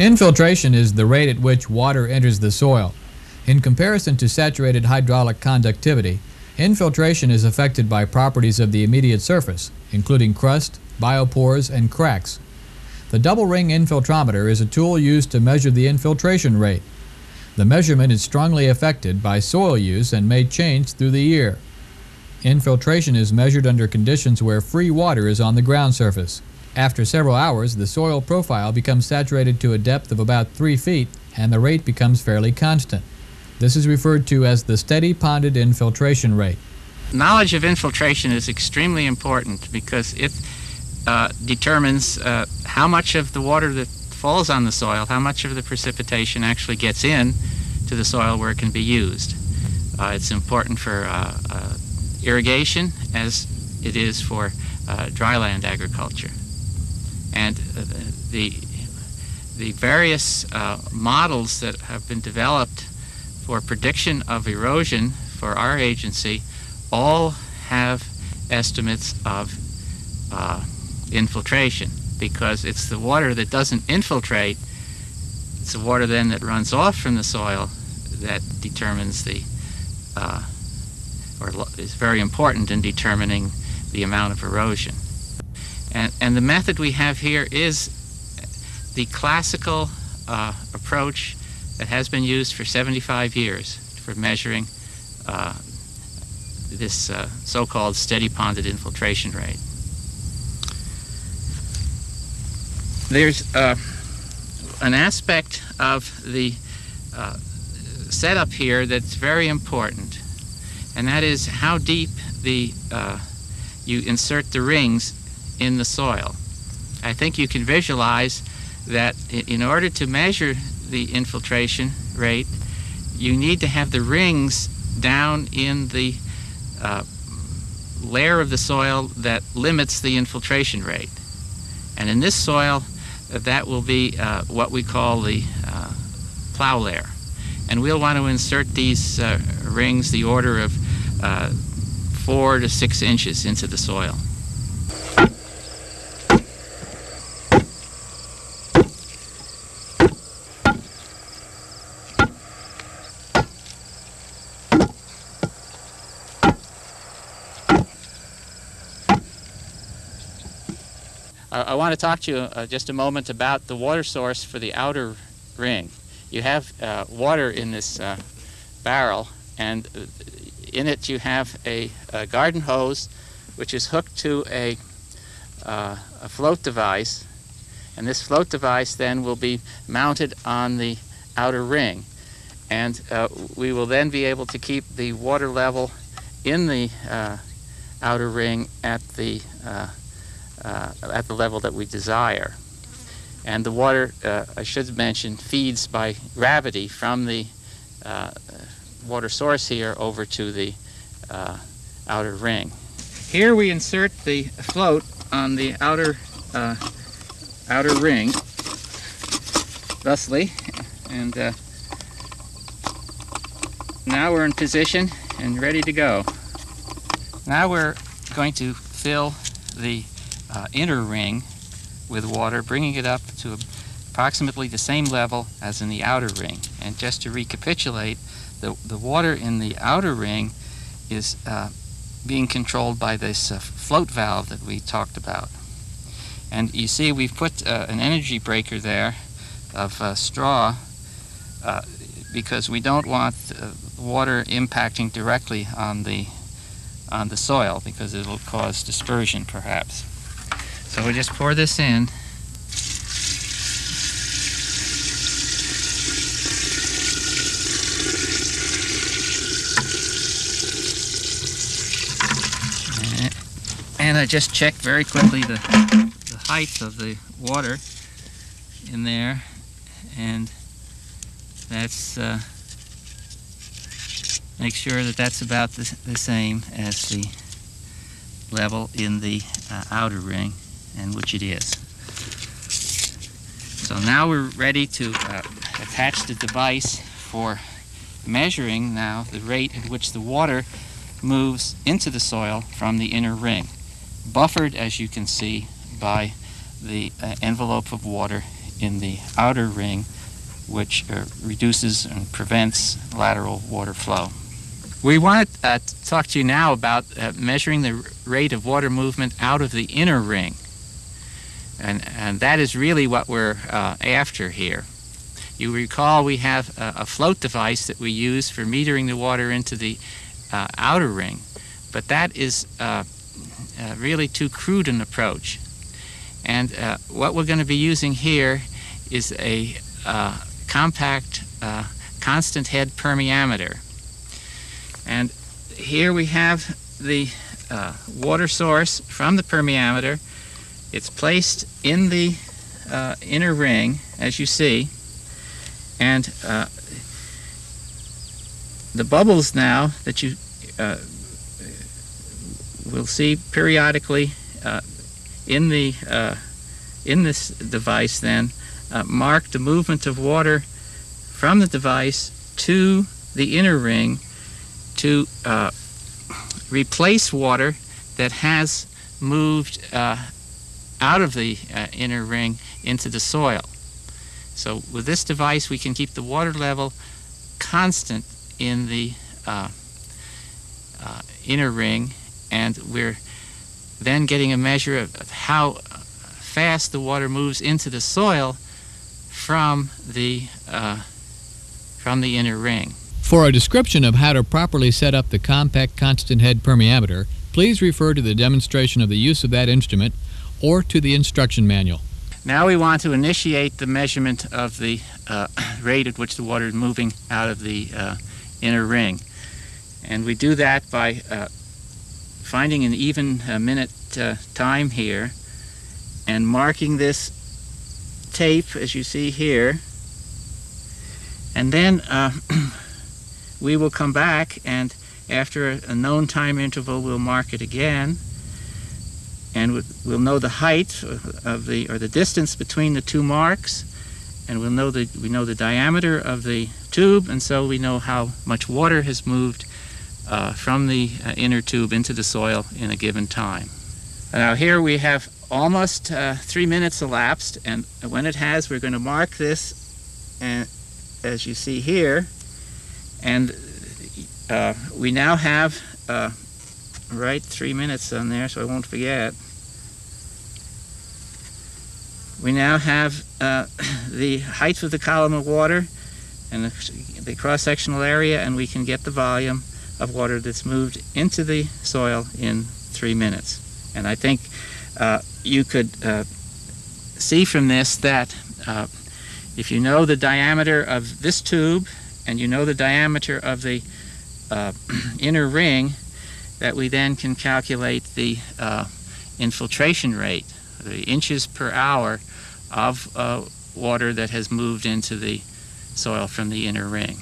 Infiltration is the rate at which water enters the soil. In comparison to saturated hydraulic conductivity, infiltration is affected by properties of the immediate surface, including crust, biopores, and cracks. The double ring infiltrometer is a tool used to measure the infiltration rate. The measurement is strongly affected by soil use and may change through the year. Infiltration is measured under conditions where free water is on the ground surface. After several hours, the soil profile becomes saturated to a depth of about 3 feet and the rate becomes fairly constant. This is referred to as the steady ponded infiltration rate. Knowledge of infiltration is extremely important because it uh, determines uh, how much of the water that falls on the soil, how much of the precipitation actually gets in to the soil where it can be used. Uh, it's important for uh, uh, irrigation as it is for uh, dryland agriculture. And the, the various models that have been developed for prediction of erosion for our agency all have estimates of uh, infiltration because it's the water that doesn't infiltrate, it's the water then that runs off from the soil that determines the, uh, or is very important in determining the amount of erosion. And, and the method we have here is the classical uh, approach that has been used for 75 years for measuring uh, this uh, so-called steady ponded infiltration rate. There's uh, an aspect of the uh, setup here that's very important, and that is how deep the uh, you insert the rings in the soil. I think you can visualize that in order to measure the infiltration rate, you need to have the rings down in the uh, layer of the soil that limits the infiltration rate. And in this soil, that will be uh, what we call the uh, plow layer. And we'll want to insert these uh, rings the order of uh, four to six inches into the soil. I want to talk to you uh, just a moment about the water source for the outer ring. You have uh, water in this uh, barrel, and uh, in it you have a, a, garden hose which is hooked to a, uh, a float device, and this float device then will be mounted on the outer ring. And we will then be able to keep the water level in the outer ring at the uh, at the level that we desire. And the water, uh, I should mention, feeds by gravity from the uh, water source here over to the uh, outer ring. Here we insert the float on the outer uh, outer ring, thusly, and uh, now we're in position and ready to go. Now we're going to fill the uh, inner ring with water, bringing it up to approximately the same level as in the outer ring. And just to recapitulate, the, the water in the outer ring is uh, being controlled by this uh, float valve that we talked about. And you see we've put uh, an energy breaker there of uh, straw uh, because we don't want water impacting directly on the on the soil because it will cause dispersion perhaps. So we just pour this in. And I just check very quickly the, the height of the water in there. And that's, uh, make sure that that's about the, the same as the level in the uh, outer ring and which it is. So now we're ready to uh, attach the device for measuring now the rate at which the water moves into the soil from the inner ring, buffered as you can see by the uh, envelope of water in the outer ring, which uh, reduces and prevents lateral water flow. We want to uh, talk to you now about uh, measuring the rate of water movement out of the inner ring. And, and that is really what we're uh, after here. You recall we have a, a, float device that we use for metering the water into the uh, outer ring, but that is uh, uh, really too crude an approach. And what we're going to be using here is a compact constant head permeameter. And here we have the uh, water source from the permeameter. It's placed in the uh, inner ring, as you see, and uh, the bubbles now that you uh, will see periodically uh, in the uh, in this device then mark the movement of water from the device to the inner ring to uh, replace water that has moved uh, out of the uh, inner ring into the soil. So with this device, we can keep the water level constant in the uh, uh, inner ring, and we're then getting a measure of, of how fast the water moves into the soil from the uh, from the inner ring. For a description of how to properly set up the compact constant head permeameter, please refer to the demonstration of the use of that instrument or to the instruction manual. Now we want to initiate the measurement of the uh, rate at which the water is moving out of the uh, inner ring. And we do that by uh, finding an even uh, minute uh, time here and marking this tape as you see here. And then uh, we will come back and after a known time interval we'll mark it again and we'll know the height of the or the distance between the two marks. And we'll know the we know the diameter of the tube. And so we know how much water has moved uh, from the uh, inner tube into the soil in a given time. Now here we have almost uh, three minutes elapsed. And when it has we're going to mark this and as you see here. And uh, we now have, uh, right, three minutes on there, so I won't forget. We now have uh, the height of the column of water and the, cross-sectional area, and we can get the volume of water that's moved into the soil in three minutes. And I think uh, you could uh, see from this that uh, if you know the diameter of this tube and you know the diameter of the uh, inner ring, that we then can calculate the uh, infiltration rate, the inches per hour of uh, water that has moved into the soil from the inner ring.